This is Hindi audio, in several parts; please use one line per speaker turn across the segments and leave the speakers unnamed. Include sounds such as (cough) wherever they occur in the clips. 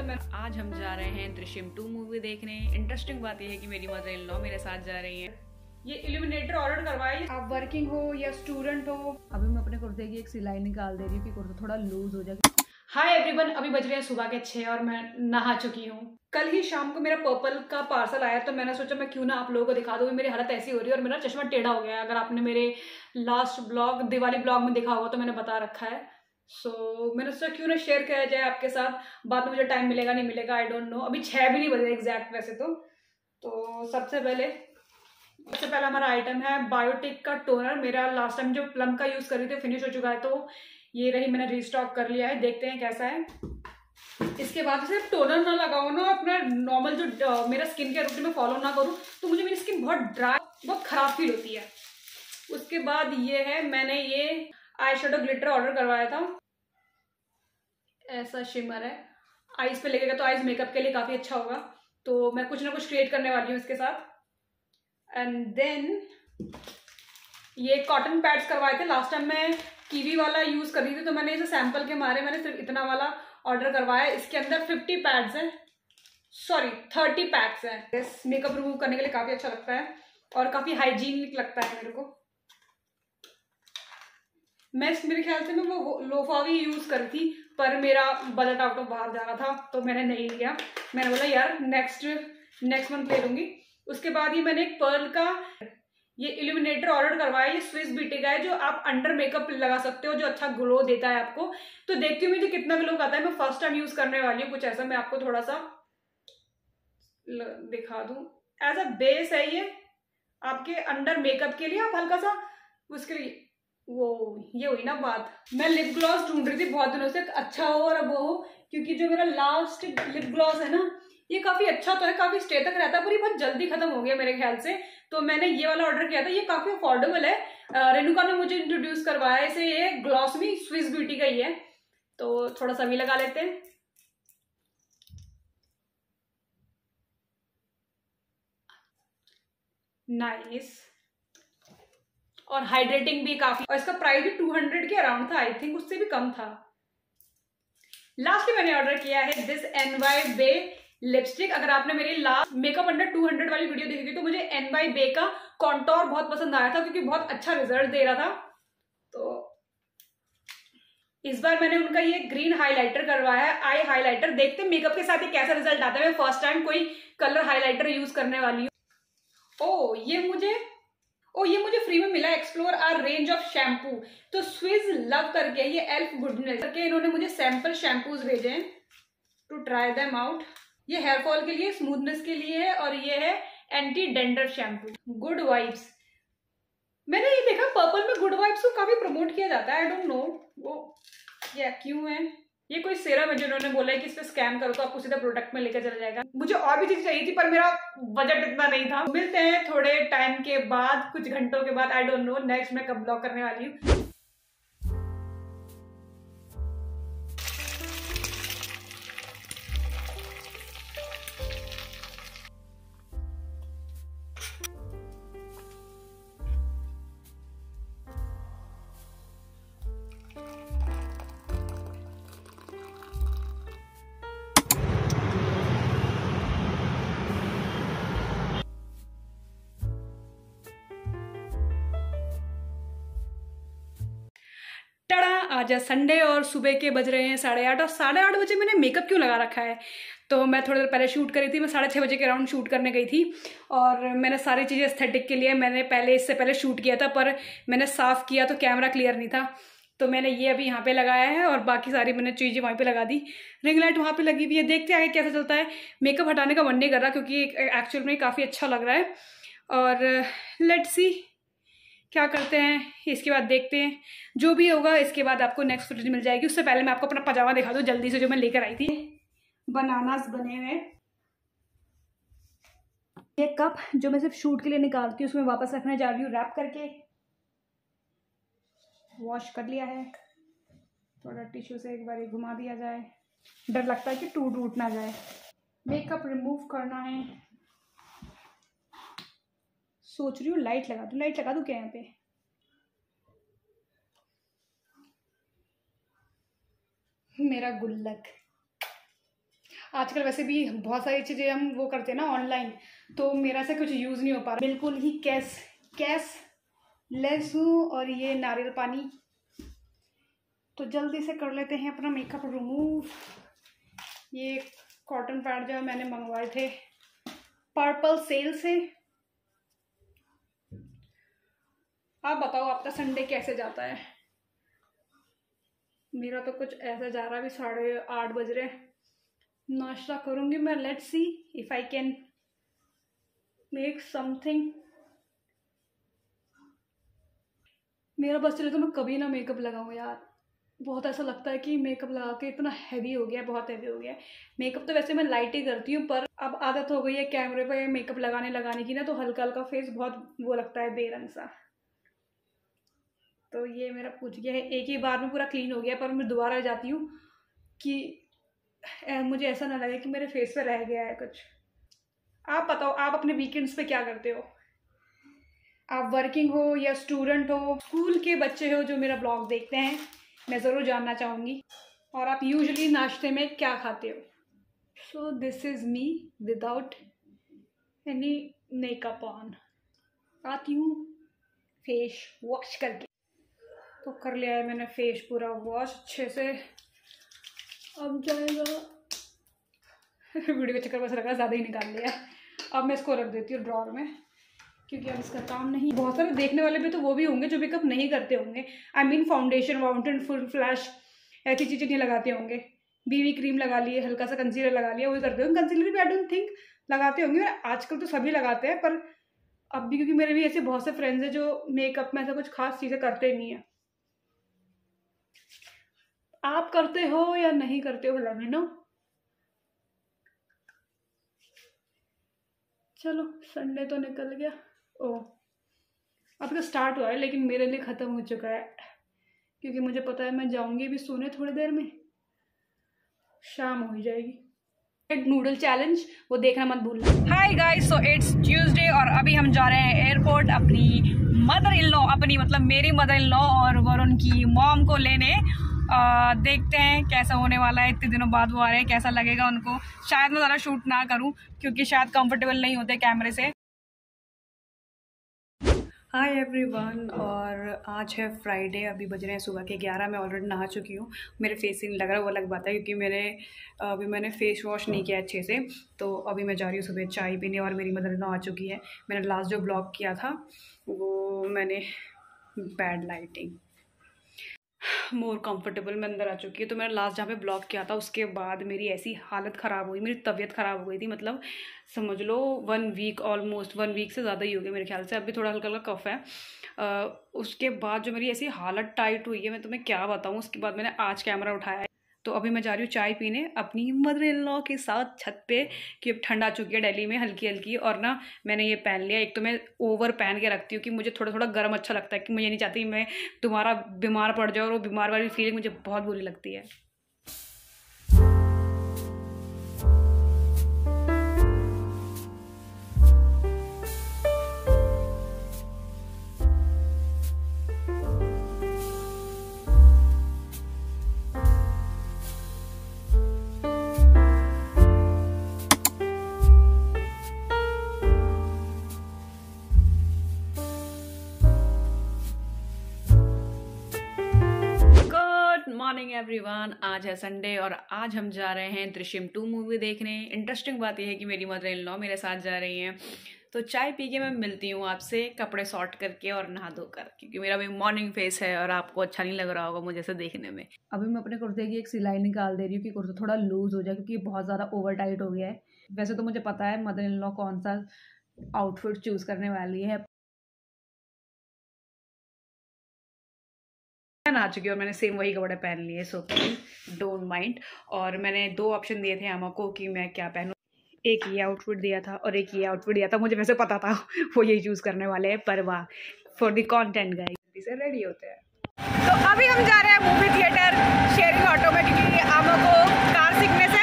तो मैं आज हम जा रहे हैं दृश्यम टू मूवी देखने। इंटरेस्टिंग बात यह है कि मेरी मदर इन लॉ मेरे साथ जा रही है।
ये इल्यूमिनेटर ऑर्डर करवाई। आप वर्किंग हो या स्टूडेंट हो?
अभी मैं अपने कुर्ते की एक सिलाई निकाल दे रही हूँ कि कुर्ता थोड़ा लूज हो जाए।
हाय एवरीवन अभी बज रहे हैं सुबह के छः और मैं नहा चुकी हूँ। कल ही शाम को मेरा पर्पल का पार्सल आया तो मैंने सोचा मैं क्यों ना आप लोगों को दिखा दूँ मेरी हालत ऐसी हो रही है और मेरा चश्मा टेढ़ा हो गया है। अगर आपने मेरे लास्ट ब्लॉग दिवाली ब्लॉग में देखा होगा तो मैंने बता रखा है। सो so, मैंने सोचा क्यों ना शेयर किया जाए आपके साथ? बाद में मुझे टाइम मिलेगा नहीं मिलेगा आई डोंट नो अभी छः भी नहीं बजे एग्जैक्ट वैसे तो। तो सबसे पहले सबसे पहला हमारा आइटम है बायोटिक का टोनर मेरा लास्ट टाइम जो प्लम का यूज़ कर रही थी फिनिश हो चुका है तो ये रही मैंने रिस्टॉक कर लिया है। देखते हैं कैसा है। इसके बाद सिर्फ़ टोनर ना लगाओ ना अपना नॉर्मल जो मेरा स्किन केयर रूटीन में फॉलो ना करूँ तो मुझे मेरी स्किन बहुत ड्राई बहुत खराब फील होती है। उसके बाद ये है मैंने ये आई शेडो ग्लिटर ऑर्डर करवाया था। ऐसा शिमर है। आईज पे लगेगा तो आईज मेकअप के लिए काफ़ी अच्छा होगा। तो मैं कुछ ना कुछ क्रिएट करने वाली हूँ इसके साथ। एंड देन ये कॉटन पैड्स करवाए थे। लास्ट टाइम मैं कीवी वाला यूज़ कर रही थी तो मैंने इसे सैंपल के मारे मैंने सिर्फ़ इतना वाला ऑर्डर करवाया। इसके अंदर फिफ्टी पैड्स हैं। सॉरी थर्टी पैक्स हैं। मेकअप रिमूव करने के लिए काफ़ी अच्छा लगता है और काफ़ी हाइजीनिक लगता है मेरे को। मैं मेरे ख्याल से मैं वो लोफावी यूज़ करी थी, पर मेरा बजट आउट ऑफ़ बाहर जाना था तो मैंने नहीं लिया। मैंने बोला, यार नेक्स्ट नेक्स्ट मंथ ले लूँगी। उसके बाद ही मैंने एक पर्ल का ये इल्यूमिनेटर ऑर्डर करवाया, ये स्विस ब्यूटी का है, जो आप अंडर मेकअप लगा सकते हो, जो अच्छा ग्लो देता है आपको। तो देखती हूँ मुझे कितना ग्लो आता है, मैं फ़र्स्ट टाइम यूज़ करने वाली हूँ कुछ ऐसा, मैं आपको थोड़ा सा दिखा दू। एज अ बेस है ये, आपके अंडर मेकअप के लिए, आप हल्का सा उसके लिए वो, ये हुई ना बात। मैं लिप ग्लॉस ढूंढ रही थी बहुत दिनों से अच्छा हो और वो हो, क्योंकि जो मेरा लास्ट लिप ग्लॉस है ना, ये काफ़ी अच्छा तो है, काफ़ी स्टे तक रहता है, पर ये बहुत जल्दी खत्म हो गया मेरे ख्याल से। तो मैंने ये वाला ऑर्डर किया था, ये काफ़ी अफोर्डेबल है। रेणुका ने मुझे इंट्रोड्यूस करवाया, इसे ये ग्लॉस भी स्विस ब्यूटी का ही है। तो थोड़ा सा भी लगा लेते हैं। नाइस और हाइड्रेटिंग भी काफ़ी। और इसका प्राइस भी 200 के अराउंड था आई थिंक उससे भी कम था। लास्ट मैंने ऑर्डर किया है this N Y bae lipstick अगर आपने मेरी लास्ट मेकअप अंडर 200 वाली वीडियो देखी थी तो मुझे एन वाई बे का कॉन्टोर बहुत पसंद आया था, क्योंकि बहुत अच्छा रिज़ल्ट दे रहा था। तो इस बार मैंने उनका ये ग्रीन हाइलाइटर करवाया है आई हाइलाइटर देखते मेकअप के साथ ये कैसा रिज़ल्ट आता है। मैं फ़र्स्ट टाइम कोई कलर हाइलाइटर यूज़ करने वाली हूँ। ओ ये मुझे ओ, ये मुझे फ्री में मिला explore our range of shampoo तो स्विज लव करके, ये एल्फ गुडनेस करके इन्होंने मुझे सैंपल शैम्पूज भेजे हैं टू ट्राई देम आउट ये हेयर फॉल के लिए स्मूथनेस के लिए है, और ये है anti dandruff shampoo good vibes मैंने ये देखा पर्पल में गुड वाइब्स को काफ़ी प्रमोट किया जाता है आई डोंट नो वो ये क्यों है? ये कोई सेरम है जिन्होंने बोला है कि इस स्कैन करो तो आपको सीधा प्रोडक्ट में लेकर चला जाएगा। मुझे और भी चीज़ चाहिए थी, पर मेरा बजट इतना नहीं था। मिलते हैं थोड़े टाइम के बाद, कुछ घंटों के बाद आई डोंट नो नेक्स्ट मैं कब ब्लॉग करने वाली हूँ। आज संडे और सुबह के बज रहे हैं साढ़े आठ और साढ़े आठ बजे मैंने मेकअप क्यों लगा रखा है? तो मैं थोड़ी देर पहले शूट करी थी, मैं साढ़े छः बजे के राउंड शूट करने गई थी और मैंने सारी चीज़ें एस्थेटिक के लिए मैंने पहले इससे पहले शूट किया था, पर मैंने साफ़ किया तो कैमरा क्लियर नहीं था। तो मैंने ये अभी यहाँ पे लगाया है और बाकी सारी मैंने चीज़ें वहीं पे लगा दी। रिंग लाइट वहाँ पे लगी हुई है। देखते आगे कैसा चलता है। मेकअप हटाने का मन नहीं कर रहा क्योंकि एक्चुअल में काफ़ी अच्छा लग रहा है। और लेट सी क्या करते हैं, इसके बाद देखते हैं। जो भी होगा, इसके बाद आपको नेक्स्ट फुटेज मिल जाएगी। उससे पहले मैं आपको अपना पजामा दिखा दूँ, जल्दी से जो मैं लेकर आई थी। बनानास बने हुए। ये कप जो मैं सिर्फ़ शूट के लिए निकालती हूँ, उसमें वापस रखने जा रही हूँ रैप करके। वॉश कर लिया है। थोड़ा टिश्यू से एक बार घुमा दिया जाए। डर लगता है कि टूट टूट ना जाए। मेकअप रिमूव करना है। सोच रही हूँ लाइट लगा दूँ। लाइट लगा दूँ क्या यहाँ पे? मेरा गुल्लक। आजकल वैसे भी बहुत सारी चीज़ें हम वो करते हैं ना ऑनलाइन तो मेरा से कुछ यूज़ नहीं हो पा रहा। बिल्कुल ही कैस कैस लेस हूँ और ये नारियल पानी। तो जल्दी से कर लेते हैं अपना मेकअप रिमूव ये कॉटन पैड जो मैंने मंगवाए थे। पर्पल सेल से। आप बताओ, आपका संडे कैसे जाता है? मेरा तो कुछ ऐसा जा रहा है साढ़े आठ बज रहे नाश्ता करूँगी मैं let's see if I can make something मेरा बस चले तो मैं कभी ना मेकअप लगाऊँ यार। बहुत ऐसा लगता है कि मेकअप लगा के इतना हैवी हो गया, बहुत हैवी हो गया। मेकअप तो वैसे मैं लाइट ही करती हूँ, पर अब आदत हो गई है कैमरे पे मेकअप लगाने लगाने की ना तो हल्का हल्का फेस बहुत वो लगता है बेरंग सा। तो ये मेरा पूछ गया है, एक ही बार में पूरा क्लीन हो गया, पर मैं दोबारा जाती हूँ कि मुझे ऐसा ना लगे कि मेरे फेस पे रह गया है कुछ। आप बताओ, आप अपने वीकेंड्स पे क्या करते हो? आप वर्किंग हो या स्टूडेंट हो? स्कूल के बच्चे हो जो मेरा ब्लॉग देखते हैं, मैं ज़रूर जानना चाहूँगी। और आप यूजली नाश्ते में क्या खाते हो? So this is me without any makeup on आती हूँ फेस वॉश करके। तो कर लिया है मैंने फेस पूरा वॉश अच्छे से। अब जाएगा। (laughs) वीडियो के चक्कर बस रखा ज़्यादा ही निकाल लिया। अब मैं इसको रख देती हूँ ड्रॉर में, क्योंकि अब इसका काम नहीं। बहुत सारे देखने वाले भी तो वो भी होंगे जो मेकअप नहीं करते होंगे। आई मीन फाउंडेशन वाउंटेन फुल फ्लैश ऐसी चीज़ें नहीं लगाते होंगे। बीवी क्रीम लगा लिए, हल्का सा कंसीलर लगा लिया, वही करते होंगे। कंसीलर भी आई डोंट थिंक लगाते होंगे। आजकल तो सभी लगाते हैं, पर अब भी क्योंकि मेरे भी ऐसे बहुत से फ्रेंड्स हैं जो मेकअप में ऐसा कुछ खास चीज़ें करते नहीं है। आप करते हो या नहीं करते हो लेट नो चलो संडे तो निकल गया। ओ अब तो स्टार्ट हुआ है, लेकिन मेरे लिए ख़त्म हो चुका है। क्योंकि मुझे पता है, मैं जाऊँगी भी सोने थोड़ी देर में। शाम हो जाएगी। एक नूडल चैलेंज वो देखना मत भूलना।
Hi guys so it's Tuesday और अभी हम जा रहे हैं एयरपोर्ट अपनी मदर इन लॉ अपनी मतलब मेरी मदर इन लॉ और वरुण की मॉम को लेने। आ, देखते हैं कैसा होने वाला है इतने दिनों बाद वो आ रहे हैं कैसा लगेगा उनको। शायद मैं ज़्यादा शूट ना करूँ क्योंकि शायद कंफर्टेबल नहीं होते कैमरे से। हाय एवरीवन और आज है फ्राइडे अभी बज रहे हैं सुबह के ग्यारह मैं ऑलरेडी नहा चुकी हूँ। मेरे फेस ही नहीं लग रहा वो अलग बात है क्योंकि मेरे अभी मैंने फेस वॉश नहीं किया अच्छे से तो अभी मैं जा रही हूँ सुबह चाय पीने और मेरी मदर नहा चुकी है। मैंने लास्ट जो ब्लॉग किया था वो मैंने बैड लाइटिंग मोर कंफर्टेबल मैं अंदर आ चुकी है। तो मैंने लास्ट जहाँ पे ब्लॉक किया था उसके बाद मेरी ऐसी हालत ख़राब हुई मेरी तबीयत ख़राब हो गई थी मतलब समझ लो one week almost one week से ज़्यादा ही हो गया मेरे ख्याल से अभी थोड़ा हल्का हल्का कफ है। आ, उसके बाद जो मेरी ऐसी हालत टाइट हुई है मैं तुम्हें क्या बताऊँ उसके बाद मैंने आज कैमरा उठाया तो अभी मैं जा रही हूँ चाय पीने अपनी मदर इन लॉ के साथ छत पे, कि अब ठंड आ चुकी है दिल्ली में हल्की हल्की और ना मैंने ये पहन लिया। एक तो मैं ओवर पहन के रखती हूँ कि मुझे थोड़ा थोड़ा गर्म अच्छा लगता है, कि मुझे नहीं चाहती मैं तुम्हारा बीमार पड़ जाओ और वो बीमार वाली फीलिंग मुझे बहुत बुरी लगती है। एवरीवन आज है संडे और आज हम जा रहे हैं दृश्यम टू मूवी देखने। इंटरेस्टिंग बात यह है कि मेरी मदर इन लॉ मेरे साथ जा रही हैं। तो चाय पी के मैं मिलती हूँ आपसे, कपड़े सॉर्ट करके और नहा धो कर क्योंकि मेरा भी मॉर्निंग फेस है और आपको अच्छा नहीं लग रहा होगा मुझे ऐसे देखने में।
अभी मैं अपने कुर्ते की एक सिलाई निकाल दे रही हूँ कि कुर्ता थोड़ा लूज हो जाए, क्योंकि बहुत ज़्यादा ओवर टाइट हो गया है। वैसे तो मुझे पता है मदर इन लॉ कौन सा आउटफिट चूज़ करने वाली है।
आ चुकी और मैंने सेम वही कपड़े पहन लिए सो प्लीज़ डोंट माइंड और मैंने दो ऑप्शन दिए थे आमा को कि मैं क्या पहनूँ। एक ये आउटफिट दिया था और एक ये आउटफिट दिया था, मुझे वैसे पता था, (laughs) वो यही चूज़ करने वाले हैं, पर वाह फॉर दी कॉन्टेंट गाइस से रेडी होते हैं। तो अभी हम जा रहे हैं मूवी थिएटर शेयरिंग ऑटो में, क्योंकि आमा को कार सीखने से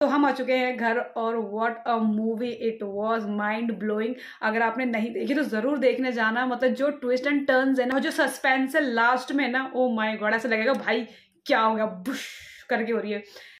तो हम आ चुके हैं घर और what a movie it was mind blowing अगर आपने नहीं देखी तो ज़रूर देखने जाना। मतलब जो ट्विस्ट एंड टर्न्स है ना जो सस्पेंस है लास्ट में ना ओ माय गॉड ऐसा लगेगा, भाई, क्या हो गया? बुश, करके हो रही है।